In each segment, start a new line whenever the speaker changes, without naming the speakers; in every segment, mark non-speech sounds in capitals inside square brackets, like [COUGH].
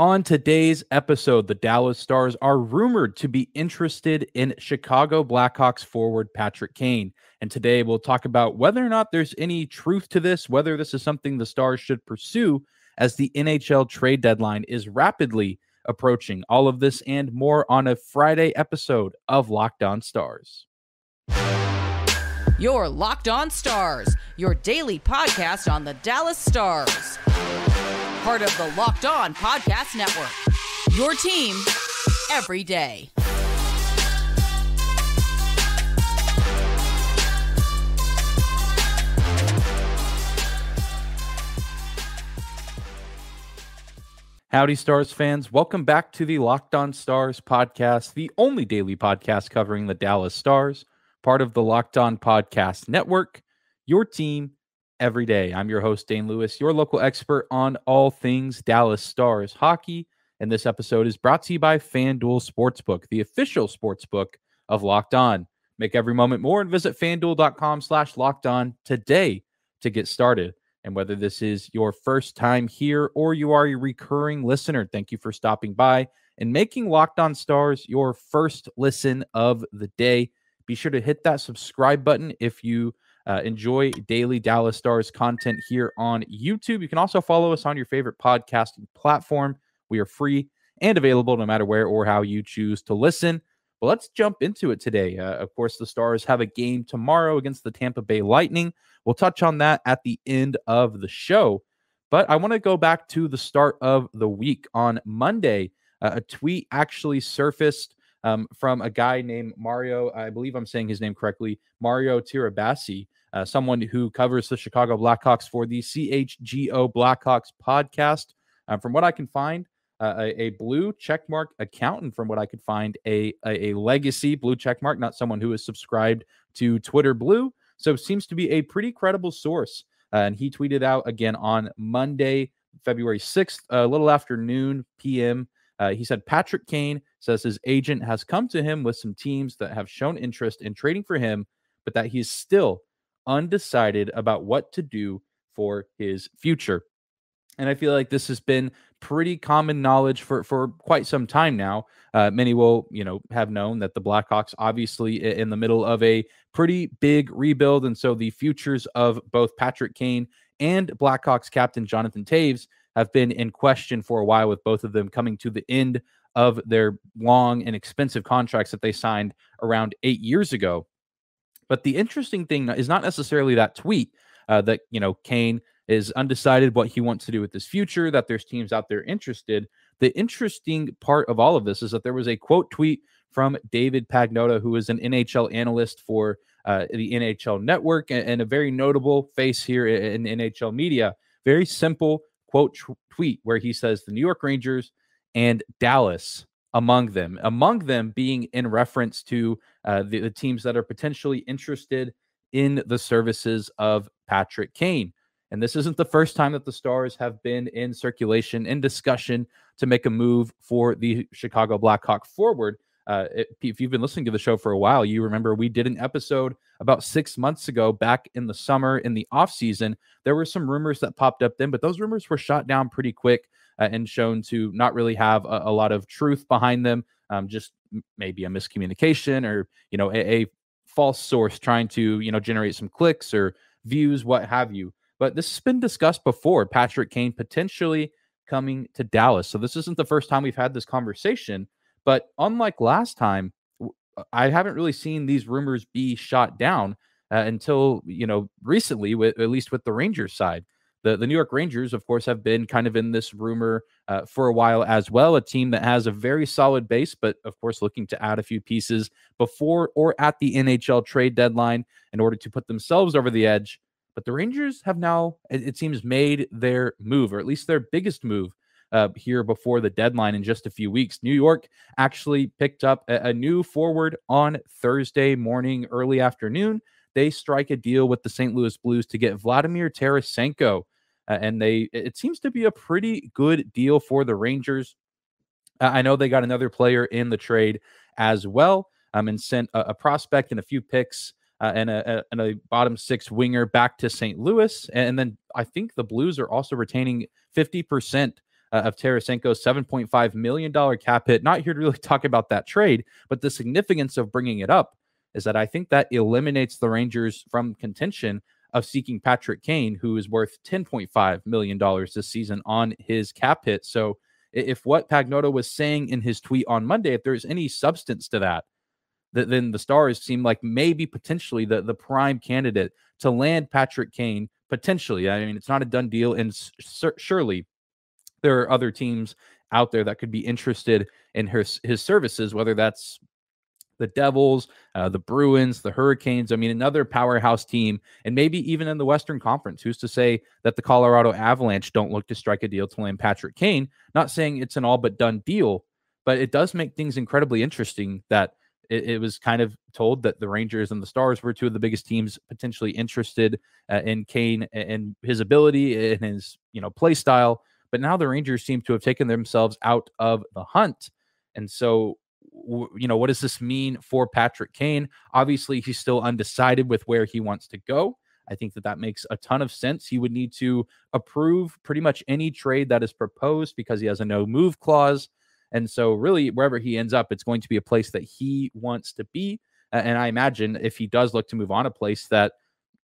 On today's episode, the Dallas Stars are rumored to be interested in Chicago Blackhawks forward Patrick Kane. And today we'll talk about whether or not there's any truth to this, whether this is something the Stars should pursue as the NHL trade deadline is rapidly approaching. All of this and more on a Friday episode of Locked On Stars.
Your Locked On Stars, your daily podcast on the Dallas Stars part of the Locked On Podcast Network. Your team every day.
Howdy, Stars fans. Welcome back to the Locked On Stars podcast, the only daily podcast covering the Dallas Stars, part of the Locked On Podcast Network. Your team every day. I'm your host, Dane Lewis, your local expert on all things Dallas Stars hockey. And this episode is brought to you by FanDuel Sportsbook, the official sportsbook of Locked On. Make every moment more and visit fanduel.com slash locked on today to get started. And whether this is your first time here or you are a recurring listener, thank you for stopping by and making Locked On Stars your first listen of the day. Be sure to hit that subscribe button if you uh, enjoy daily Dallas Stars content here on YouTube. You can also follow us on your favorite podcasting platform. We are free and available no matter where or how you choose to listen. But let's jump into it today. Uh, of course, the Stars have a game tomorrow against the Tampa Bay Lightning. We'll touch on that at the end of the show. But I want to go back to the start of the week. On Monday, uh, a tweet actually surfaced um, from a guy named Mario. I believe I'm saying his name correctly, Mario Tirabassi uh, someone who covers the Chicago Blackhawks for the CHGO Blackhawks podcast. Uh, from what I can find, uh, a, a, blue checkmark accountant, from what I could find, a, a, a legacy blue checkmark, not someone who is subscribed to Twitter Blue. So seems to be a pretty credible source. Uh, and he tweeted out again on Monday, February 6th, a little after noon PM. Uh, he said Patrick Kane says his agent has come to him with some teams that have shown interest in trading for him, but that he's still undecided about what to do for his future. And I feel like this has been pretty common knowledge for for quite some time now. Uh, many will, you know, have known that the Blackhawks obviously in the middle of a pretty big rebuild, and so the futures of both Patrick Kane and Blackhawks captain Jonathan Toews have been in question for a while, with both of them coming to the end of their long and expensive contracts that they signed around eight years ago. But the interesting thing is not necessarily that tweet uh, that, you know, Kane is undecided what he wants to do with his future, that there's teams out there interested. The interesting part of all of this is that there was a quote tweet from David Pagnotta, who is an NHL analyst for uh, the NHL network and, and, a very notable face here in, in NHL media. Very simple quote t- tweet where he says the New York Rangers and Dallas among them, among them being in reference to uh, the, the teams that are potentially interested in the services of Patrick Kane. And this isn't the first time that the Stars have been in circulation, in discussion to make a move for the Chicago Blackhawk forward. Uh, if you've been listening to the show for a while, you remember we did an episode about six months ago, back in the summer, in the off season. There were some rumors that popped up then, but those rumors were shot down pretty quick uh, and shown to not really have a, a lot of truth behind them. Um, just maybe a miscommunication or you know a, a false source trying to you know generate some clicks or views, what have you. But this has been discussed before. Patrick Kane potentially coming to Dallas. So this isn't the first time we've had this conversation. But unlike last time, I haven't really seen these rumors be shot down uh, until you know recently, with at least with the Rangers side. The the New York Rangers, of course, have been kind of in this rumor uh, for a while as well. A team that has a very solid base, but of course, looking to add a few pieces before or at the NHL trade deadline in order to put themselves over the edge. But the Rangers have now, it, seems, made their move, or at least their biggest move uh, here before the deadline in just a few weeks. New York actually picked up a, a new forward on Thursday morning, early afternoon. They strike a deal with the St. Louis Blues to get Vladimir Tarasenko. Uh, and they it seems to be a pretty good deal for the Rangers. Uh, I know they got another player in the trade as well, um, and sent a, a prospect and a few picks uh, and, a, a, and, a, bottom six winger back to St. Louis. And then I think the Blues are also retaining 50% uh, of Tarasenko's $7.5 million cap hit. Not here to really [LAUGHS] talk about that trade, but the significance of bringing it up is that I think that eliminates the Rangers from contention of seeking Patrick Kane, who is worth $10.5 million this season on his cap hit. So if what Pagnotta was saying in his tweet on Monday, if there's any substance to that, then the Stars seem like maybe potentially the, the prime candidate to land Patrick Kane. Potentially, I mean, it's not a done deal, and surely there are other teams out there that could be interested in his his services, whether that's the Devils, uh, the Bruins, the Hurricanes. I mean, another powerhouse team, and maybe even in the Western Conference. Who's to say that the Colorado Avalanche don't look to strike a deal to land Patrick Kane? Not saying it's an all but done deal, but it does make things incredibly interesting that it, it was kind of told that the Rangers and the Stars were two of the biggest teams potentially interested uh, in Kane and his ability and his you know play style. But now the Rangers seem to have taken themselves out of the hunt. And so you know, what does this mean for Patrick Kane? Obviously, he's still undecided with where he wants to go. I think that that makes a ton of sense. He would need to approve pretty much any trade that is proposed because he has a no move clause. And so, really, wherever he ends up, it's going to be a place that he wants to be. And I imagine if he does look to move on, a place that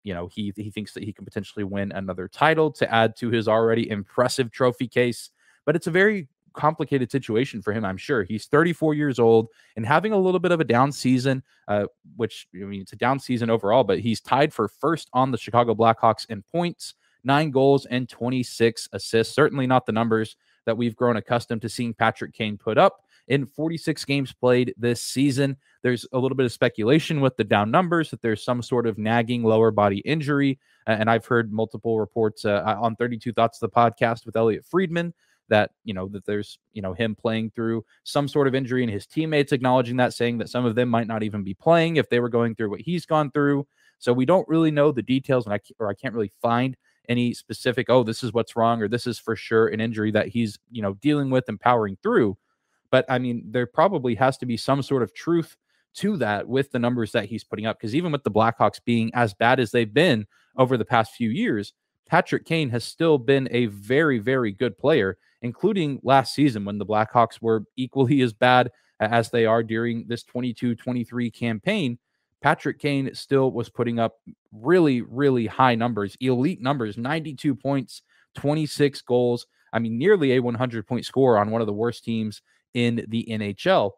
you know he he thinks that he can potentially win another title to add to his already impressive trophy case. But it's a very complicated situation for him, I'm sure. He's 34 years old and having a little bit of a down season, uh, which I mean, it's a down season overall, but he's tied for first on the Chicago Blackhawks in points, nine goals, and 26 assists. Certainly not the numbers that we've grown accustomed to seeing Patrick Kane put up. In 46 games played this season, there's a little bit of speculation with the down numbers that there's some sort of nagging lower body injury. and I've heard multiple reports uh, on 32 Thoughts, the podcast with Elliotte Friedman, that you know that there's you know him playing through some sort of injury and his teammates acknowledging that saying that some of them might not even be playing if they were going through what he's gone through. So we don't really know the details and I or I can't really find any specific oh this is what's wrong or this is for sure an injury that he's you know dealing with and powering through. But I mean there probably has to be some sort of truth to that with the numbers that he's putting up because even with the Blackhawks being as bad as they've been over the past few years Patrick Kane has still been a very, very good player, including last season when the Blackhawks were equally as bad as they are during this 22 23 campaign. Patrick Kane still was putting up really, really high numbers, elite numbers 92 points, 26 goals. I mean, nearly a 100 point score on one of the worst teams in the NHL.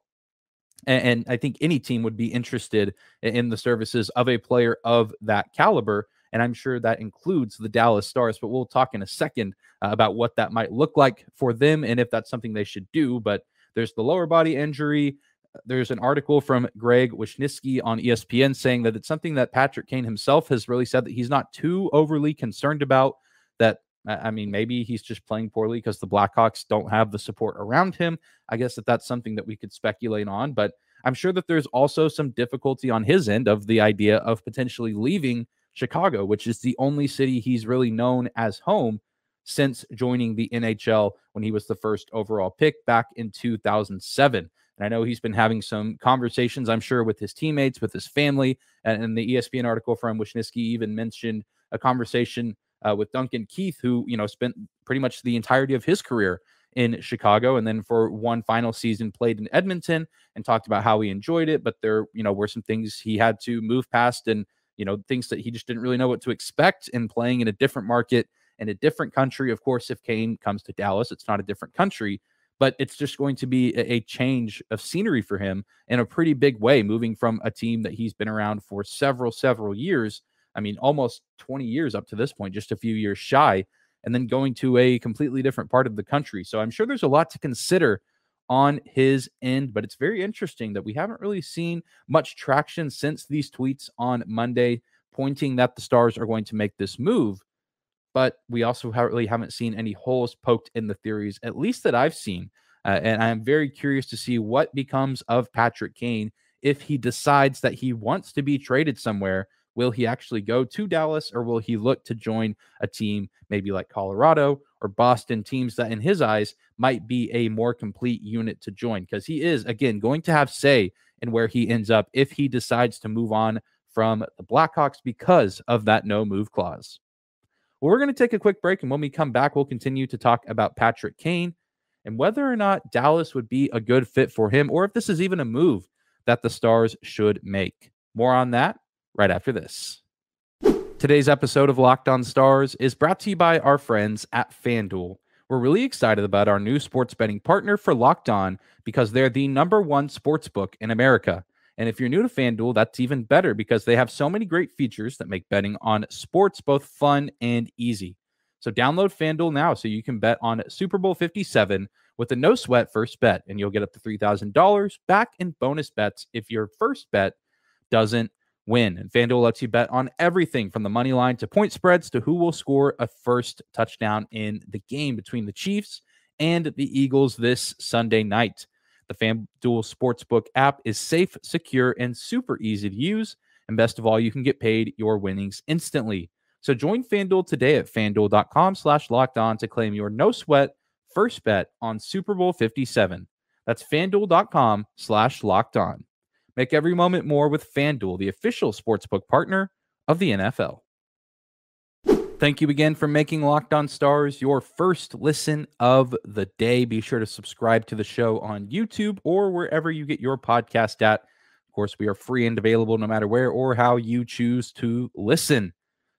And, I think any team would be interested in the services of a player of that caliber. And I'm sure that includes the Dallas Stars, but we'll talk in a second uh, about what that might look like for them and if that's something they should do. But there's the lower body injury. There's an article from Greg Wyshynski on ESPN saying that it's something that Patrick Kane himself has really said that he's not too overly concerned about. That I mean, maybe he's just playing poorly because the Blackhawks don't have the support around him. I guess that that's something that we could speculate on, but I'm sure that there's also some difficulty on his end of the idea of potentially leaving Chicago, which is the only city he's really known as home since joining the NHL when he was the first overall pick back in 2007. And I know he's been having some conversations, I'm sure, with his teammates, with his family. And, the ESPN article from Wyshynski even mentioned a conversation uh, with Duncan Keith, who, you know, spent pretty much the entirety of his career in Chicago and then for one final season played in Edmonton and talked about how he enjoyed it. But there, you know, were some things he had to move past and you know, things that he just didn't really know what to expect in playing in a different market in a different country. Of course, if Kane comes to Dallas, it's not a different country, but it's just going to be a, change of scenery for him in a pretty big way, moving from a team that he's been around for several, several years. I mean, almost 20 years up to this point, just a few years shy, and then going to a completely different part of the country. So I'm sure there's a lot to consider on his end. But it's very interesting that we haven't really seen much traction since these tweets on Monday pointing that the Stars are going to make this move. But we also really haven't seen any holes poked in the theories, at least that I've seen. Uh, and I'm very curious to see what becomes of Patrick Kane if he decides that he wants to be traded somewhere Will he actually go to Dallas or will he look to join a team maybe like Colorado or Boston, teams that in his eyes might be a more complete unit to join? Because he is, again, going to have say in where he ends up if he decides to move on from the Blackhawks because of that no move clause. Well, we're going to take a quick break, and when we come back, we'll continue to talk about Patrick Kane and whether or not Dallas would be a good fit for him or if this is even a move that the Stars should make. More on that right after this. Today's episode of Locked On Stars is brought to you by our friends at FanDuel. We're really excited about our new sports betting partner for Locked On because they're the number one sports book in America. And if you're new to FanDuel, that's even better because they have so many great features that make betting on sports both fun and easy. So download FanDuel now so you can bet on Super Bowl 57 with a no sweat first bet, and you'll get up to $3,000 back in bonus bets if your first bet doesn't win. And FanDuel lets you bet on everything from the money line to point spreads to who will score a first touchdown in the game between the Chiefs and the Eagles this Sunday night. The FanDuel Sportsbook app is safe, secure, and super easy to use. And best of all, you can get paid your winnings instantly. So join FanDuel today at fanduel.com slash locked on to claim your no sweat first bet on Super Bowl 57. That's fanduel.com slash locked on. Make every moment more with FanDuel, the official sportsbook partner of the NFL. Thank you again for making Locked On Stars your first listen of the day. Be sure to subscribe to the show on YouTube or wherever you get your podcast at. Of course, we are free and available no matter where or how you choose to listen.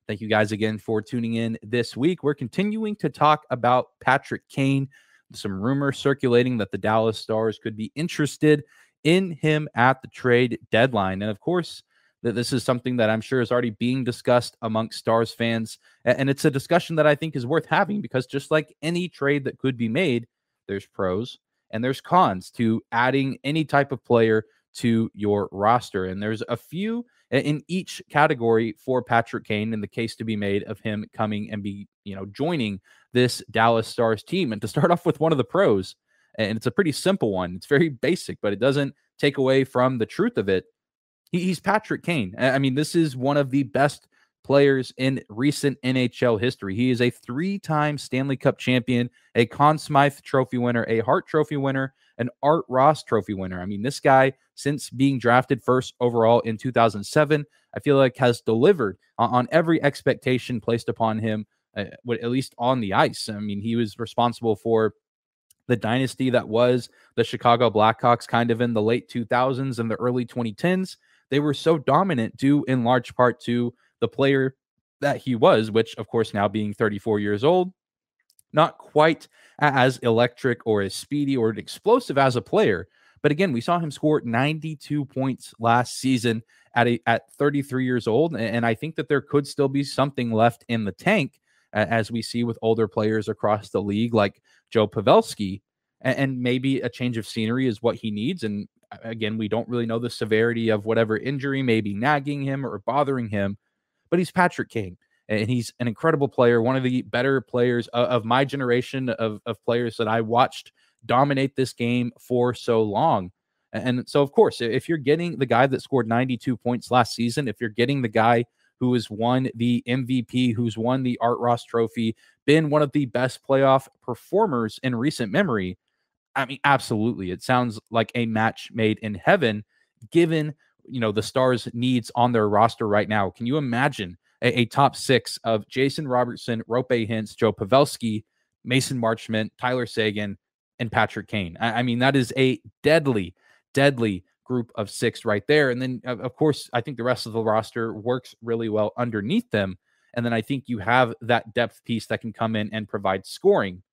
Thank you guys again for tuning in this week. We're continuing to talk about Patrick Kane. Some rumors circulating that the Dallas Stars could be interested in him at the trade deadline. And of course, that this is something that I'm sure is already being discussed amongst Stars fans. And it's a discussion that I think is worth having because just like any trade that could be made, there's pros and there's cons to adding any type of player to your roster. And there's a few in each category for Patrick Kane and the case to be made of him coming and be, you know, joining this Dallas Stars team. And to start off with one of the pros, and it's a pretty simple one. It's very basic, but it doesn't take away from the truth of it. He, he's Patrick Kane. I mean, this is one of the best players in recent NHL history. He is a three time Stanley Cup champion, a Conn Smythe Trophy winner, a Hart Trophy winner, an Art Ross Trophy winner. I mean, this guy, since being drafted first overall in 2007, I feel like has delivered on, every expectation placed upon him, uh, at least on the ice. I mean, he was responsible for the dynasty that was the Chicago Blackhawks kind of in the late 2000s and the early 2010s they were so dominant due in large part to the player that he was, which, of course, now being 34 years old, not quite as electric or as speedy or explosive as a player. But again, we saw him score 92 points last season at a, at 33 years old, and I think that there could still be something left in the tank, as we see with older players across the league, like Joe Pavelski, and maybe a change of scenery is what he needs. And again, we don't really know the severity of whatever injury may be nagging him or bothering him, but he's Patrick Kane. And he's an incredible player, one of the better players of, of my generation of, of players that I watched dominate this game for so long. And so, of course, if you're getting the guy that scored 92 points last season, if you're getting the guy who has won the MVP, who's won the Art Ross Trophy, been one of the best playoff performers in recent memory, I mean, absolutely. It sounds like a match made in heaven, given you know the Stars' needs on their roster right now. Can you imagine a, a top six of Jason Robertson, Roope Hintz, Joe Pavelski, Mason Marchment, Tyler Seguin, and Patrick Kane? I, I mean, that is a deadly, deadly group of six right there. And then, of course, I think the rest of the roster works really well underneath them. And then I think you have that depth piece that can come in and provide scoring.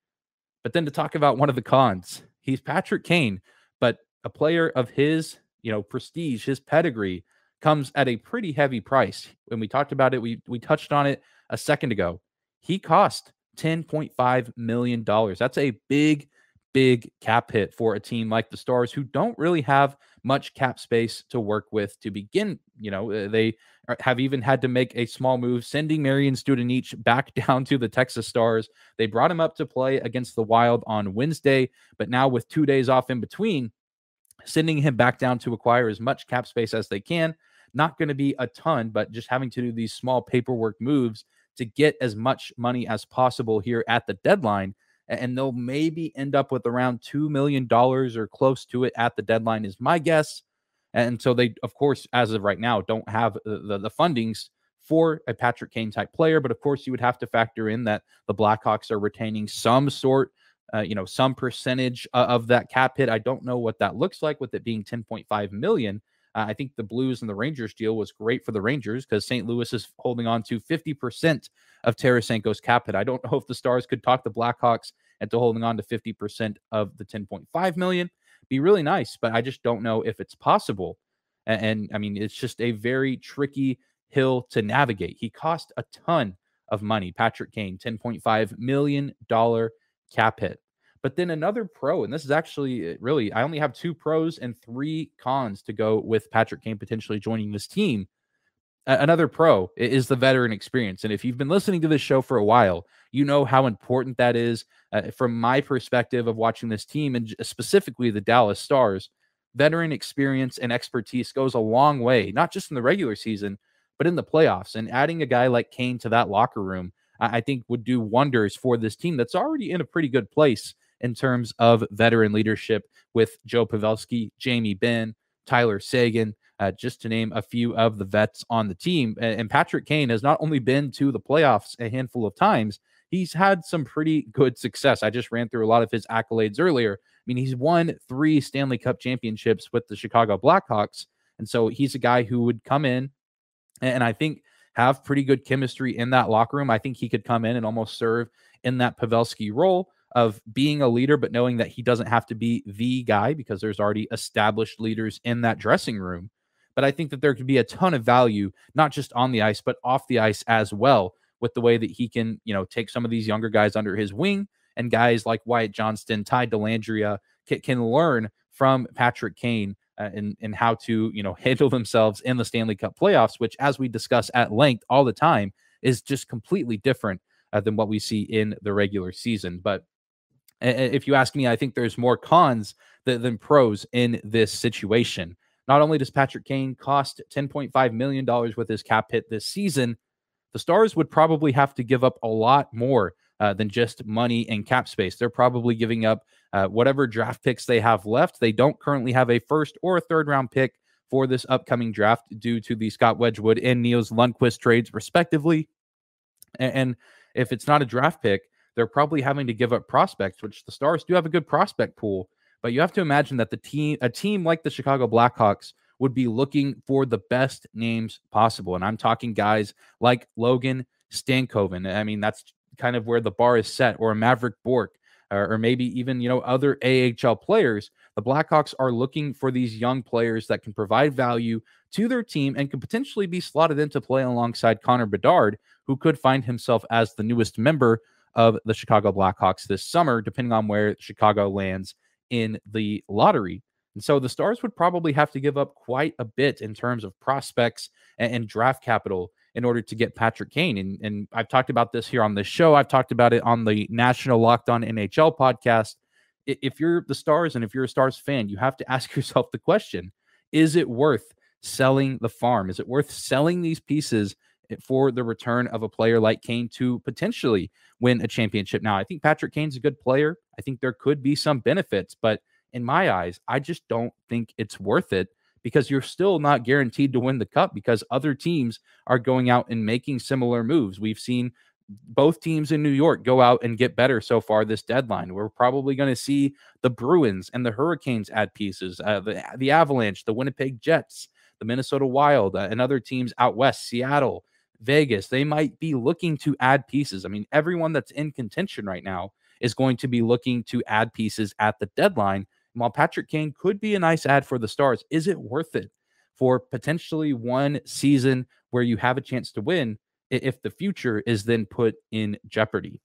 But then to talk about one of the cons, he's Patrick Kane, but a player of his, you know, prestige, his pedigree comes at a pretty heavy price. When we talked about it, we we touched on it a second ago. He cost 10.5 million dollars. That's a big big cap hit for a team like the Stars who don't really have much cap space to work with to begin. You know, uh, they have even had to make a small move, sending Marian Studenic back [LAUGHS] down to the Texas Stars. They brought him up to play against the Wild on Wednesday, but now with two days off in between, sending him back down to acquire as much cap space as they can. Not going to be a ton, but just having to do these small paperwork moves to get as much money as possible here at the deadline and they'll maybe end up with around $2 million or close to it at the deadline, is my guess. And so they, of course, as of right now, don't have the, the, fundings for a Patrick Kane type player. But of course, you would have to factor in that the Blackhawks are retaining some sort uh, you know, some percentage of that cap hit. I don't know what that looks like with it being 10.5 million. Uh, I think the Blues and the Rangers deal was great for the Rangers because St. Louis is holding on to 50% of Tarasenko's cap hit. I don't know if the Stars could talk the Blackhawks into holding on to 50% of the 10.5 million. Be really nice, but I just don't know if it's possible. And, and I mean, it's just a very tricky hill to navigate. He cost a ton of money. Patrick Kane, $10.5 million cap hit. But then another pro, and this is actually uh, really, I only have two pros and three cons to go with Patrick Kane potentially joining this team. another pro is the veteran experience. And if you've been listening to this show for a while, you know how important that is. Uh, from my perspective of watching this team and specifically the Dallas Stars, veteran experience and expertise goes a long way, not just in the regular season, but in the playoffs. And adding a guy like Kane to that locker room, I think would do wonders for this team that's already in a pretty good place in terms of veteran leadership with Joe Pavelski, Jamie Benn, Tyler Seguin, uh, just to name a few of the vets on the team. And, Patrick Kane has not only been to the playoffs a handful of times, he's had some pretty good success. I just ran through a lot of his accolades earlier. I mean, he's won three Stanley Cup championships with the Chicago Blackhawks. And so he's a guy who would come in and I think have pretty good chemistry in that locker room. I think he could come in and almost serve in that Pavelski role of being a leader, but knowing that he doesn't have to be the guy because there's already established leaders in that dressing room. But I think that there could be a ton of value, not just on the ice, but off the ice as well, with the way that he can, you know, take some of these younger guys under his wing and guys like Wyatt Johnston, Ty Dellandrea can, can learn from Patrick Kane uh, and, and how to, you know, [LAUGHS] handle themselves in the Stanley Cup playoffs, which, as we discuss at length all the time, is just completely different uh, than what we see in the regular season. But if you ask me, I think there's more cons than, than pros in this situation. Not only does Patrick Kane cost $10.5 million with his cap hit this season, the Stars would probably have to give up a lot more uh, than just money and cap space. They're probably giving up uh, whatever draft picks they have left. They don't currently have a first or a third round pick for this upcoming draft due to the Scott Wedgewood and Nils Lundkvist trades, respectively. And if it's not a draft pick, they're probably having to give up prospects, which the Stars do have a good prospect pool. But you have to imagine that the team, a team like the Chicago Blackhawks, would be looking for the best names possible. And I'm talking guys like Logan Stankoven. I mean, that's kind of where the bar is set, or Mavrik Bourque, or, maybe even, you know, other AHL players. The Blackhawks are looking for these young players that can provide value to their team and can potentially be slotted into play alongside Connor Bedard, who could find himself as the newest member of the Chicago Blackhawks this summer, depending on where Chicago lands in the lottery. And so the Stars would probably have to give up quite a bit in terms of prospects and, and draft capital in order to get Patrick Kane. And, and I've talked about this here on this show. I've talked about it on the National Locked On NHL podcast. If you're the Stars and if you're a Stars fan, you have to [LAUGHS] ask yourself the question is it worth selling the farm? Is it worth selling these pieces for the return of a player like Kane to potentially win a championship. Now, I think Patrick Kane's a good player. I think there could be some benefits, but in my eyes, I just don't think it's worth it because you're still not guaranteed to win the cup because other teams are going out and making similar moves. We've seen both teams in New York go out and get better so far this deadline. We're probably going to see the Bruins and the Hurricanes add pieces, uh, the, the Avalanche, the Winnipeg Jets, the Minnesota Wild, uh, and other teams out west, Seattle, Vegas, they might be looking to add pieces. I mean, everyone that's in contention right now is going to be looking to add pieces at the deadline. And while Patrick Kane could be a nice ad for the Stars, is it worth it for potentially one season where you have a chance to win if the future is then put in jeopardy?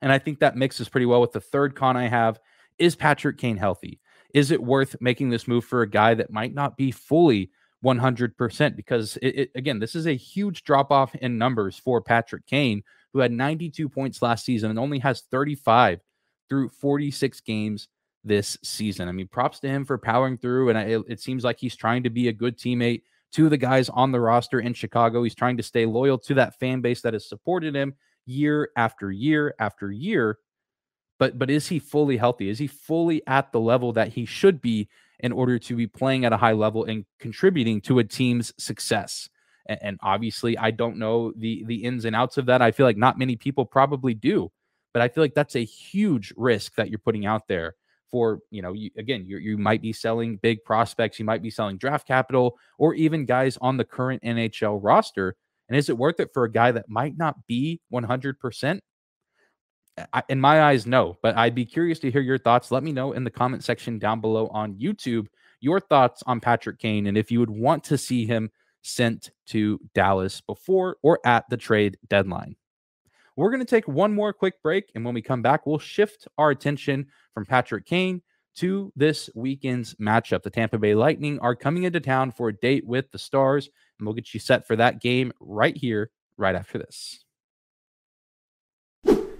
And I think that mixes pretty well with the third con I have. Is Patrick Kane healthy? Is it worth making this move for a guy that might not be fully 100% because it, it, again this is a huge drop off in numbers for Patrick Kane who had 92 points last season and only has 35 through 46 games this season. I mean props to him for powering through and it, it seems like he's trying to be a good teammate to the guys on the roster in Chicago. He's trying to stay loyal to that fan base that has supported him year after year after year. But but is he fully healthy? Is he fully at the level that he should be in order to be playing at a high level and contributing to a team's success. And, obviously, I don't know the the ins and outs of that. I feel like not many people probably do. but I feel like that's a huge risk that you're putting out there for, you know, you, again, you you might be selling big prospects, you might be selling draft capital, or even guys on the current NHL roster. And is it worth it for a guy that might not be 100%? In my eyes, no. But I'd be curious to hear your thoughts. Let me know in the comment section down below on YouTube your thoughts on Patrick Kane and if you would want to see him sent to Dallas before or at the trade deadline. We're going to take one more quick break. And when we come back, we'll shift our attention from Patrick Kane to this weekend's matchup. The Tampa Bay Lightning are coming into town for a date with the Stars, and we'll get you set for that game right here, right after this.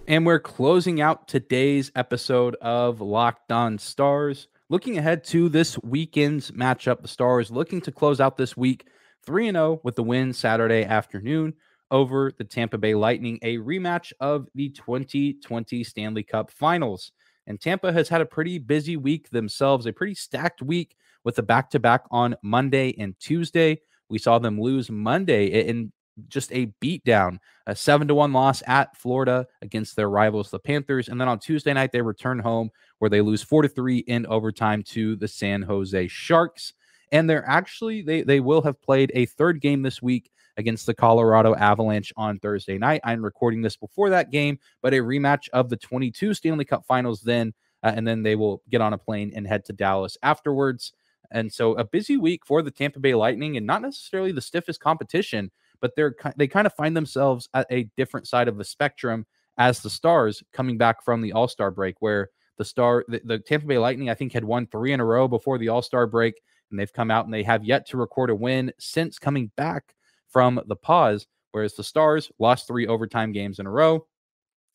And we're closing out today's episode of Locked On Stars. Looking ahead to this weekend's matchup, the Stars looking to close out this week 3 0 with the win Saturday afternoon over the Tampa Bay Lightning, a rematch of the 2020 Stanley Cup Finals. And Tampa has had a pretty busy week themselves, a pretty stacked week with a back to back on Monday and Tuesday. We saw them lose Monday in just a beatdown, a seven to one loss at Florida against their rivals, the Panthers. And then on Tuesday night, they return home where they lose four to three in overtime to the San Jose Sharks. And they're actually they they will have played a third game this week against the Colorado Avalanche on Thursday night. I'm recording this before that game, but a rematch of the 22 Stanley Cup Finals then, uh, and then they will get on a plane and head to Dallas afterwards. And so a busy week for the Tampa Bay Lightning, and not necessarily the stiffest competition but they're they kind of find themselves at a different side of the spectrum as the Stars coming back from the All Star break, where the Star the, the Tampa Bay Lightning I think had won three in a row before the All Star break, and they've come out and they have yet to record a win since coming back from the pause. Whereas the Stars lost three overtime games in a row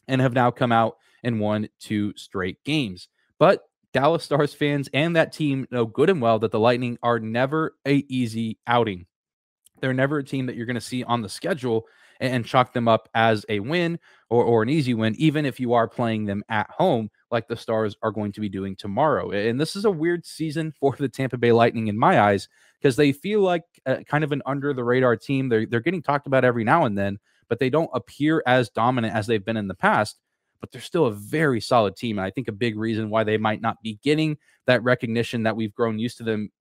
and have now come out and won two straight games. But Dallas Stars fans and that team know good and well that the Lightning are never a easy outing. They're never a team that you're going to see on the schedule and, chalk them up as a win or, or an easy win, even if you are playing them at home, like the Stars are going to be doing tomorrow. And this is a weird season [LAUGHS] for the Tampa Bay Lightning in my eyes because they feel like a, kind of an under the radar team. They're, they're getting talked about every now and then, but they don't appear as dominant as they've been in the past. But they're still a very solid team. And I think a big reason why they might not be getting that recognition that we've grown used to them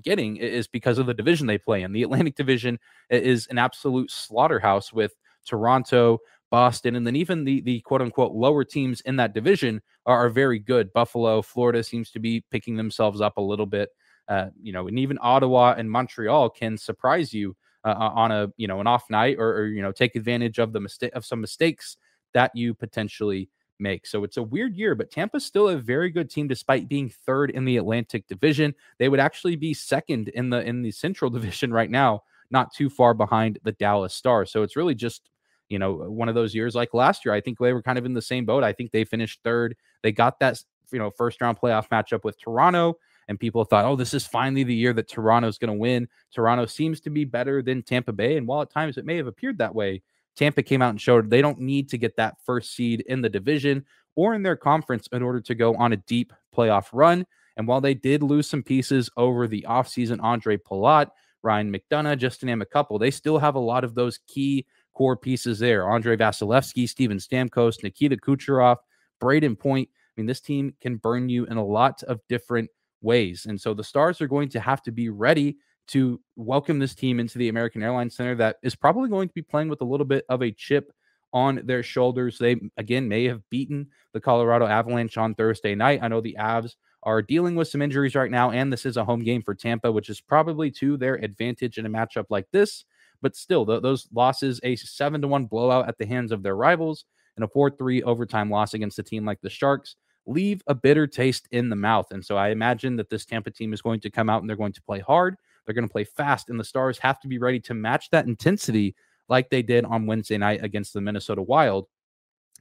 getting is because of the division they play in. The Atlantic Division is an absolute slaughterhouse with Toronto, Boston, and then even the the quote unquote lower teams in that division are, are very good. Buffalo, Florida seems to be picking themselves up a little bit. Uh, you know, and even Ottawa and Montreal can surprise you uh, on a you know an off night or, or you know take advantage of the mistake of some mistakes that you potentially make. So it's a weird year, but Tampa's still a very good team despite being third in the Atlantic Division. They would actually be second in the in the Central [LAUGHS] Division right now, not too far behind the Dallas Stars. So it's really just you know uh, one of those years like last year. I think they were kind of in the same boat. I think they finished third. They got that you know first round playoff matchup with Toronto. And people thought, oh, this is finally the year that Toronto's going to win. Toronto seems to be better than Tampa Bay. And while at times it may have appeared that way, Tampa came out and showed they don't need to get that first seed in the division or in their conference in order to go on a deep playoff run. And while they did lose some pieces over the offseason, Ondrej Palat, Ryan McDonagh, just to name a couple, they still have a lot of those key core pieces there. Andrei Vasilevskiy, Steven Stamkos, Nikita Kucherov, Brayden Point. I mean, this team can burn you in a lot of different ways. And so the Stars are going to have to be ready to welcome this team into the American Airlines Center that is probably going to be playing with a little bit of a chip on their shoulders. They, again, may have beaten the Colorado Avalanche on Thursday night. I know the Avs are dealing with some injuries right now, and this is a home game for Tampa, which is probably to their advantage in a matchup like this. But still, th- those losses, a seven to one blowout at the hands of their rivals, and a four three overtime loss against a team like the Sharks, leave a bitter taste in the mouth. And so I imagine that this Tampa team is going to come out and they're going to play hard. They're going to play fast, and the Stars have to be ready to match that intensity like they did on Wednesday night against the Minnesota Wild.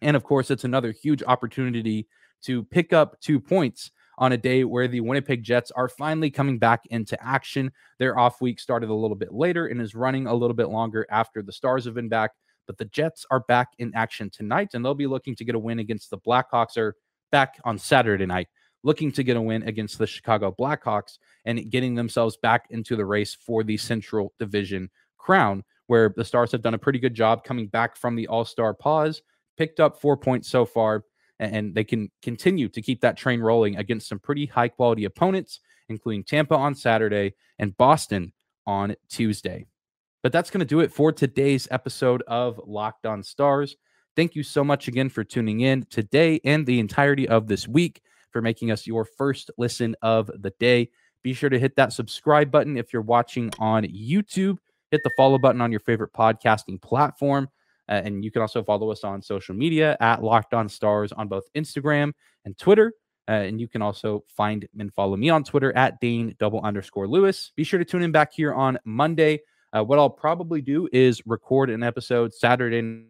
And of course, it's another huge opportunity to pick up two points on a day where the Winnipeg Jets are finally coming back into action. Their off week started a little bit later and is running a little bit longer after the Stars have been back. But the Jets are back in action tonight, and they'll be looking to get a win against the Blackhawks or back on Saturday night looking to get a win against the Chicago Blackhawks and getting themselves back into the race for the Central Division crown, where the Stars have done a pretty good job coming back from the All Star pause, picked up four points so far, and they can continue to keep that train rolling against some pretty high quality opponents, including Tampa on Saturday and Boston on Tuesday. But that's going to do it for today's episode of Locked On Stars. Thank you so much again for tuning in today and the entirety of this week for making us your first listen of the day. Be sure to hit that subscribe button if you're watching on YouTube. Hit the follow button on your favorite podcasting platform. Uh, and you can also follow us on social media at Locked On Stars on both Instagram and Twitter. Uh, and you can also find and follow me on Twitter at Dane double underscore Lewis. Be sure to tune in back here on Monday. Uh, what I'll probably do is record an episode Saturday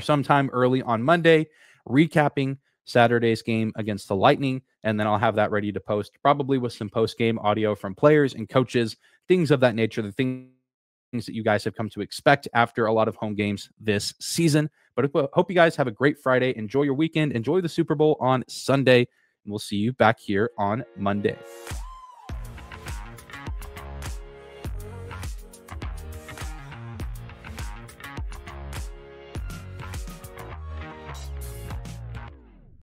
sometime early on Monday, recapping Saturday's game against the Lightning. And then I'll have that ready to post, probably with some post game audio from players and coaches, things of that nature, the things that you guys have come to expect after a lot of home games this season. But I hope you guys have a great Friday. Enjoy your weekend. Enjoy the Super Bowl on Sunday. And we'll see you back here on Monday.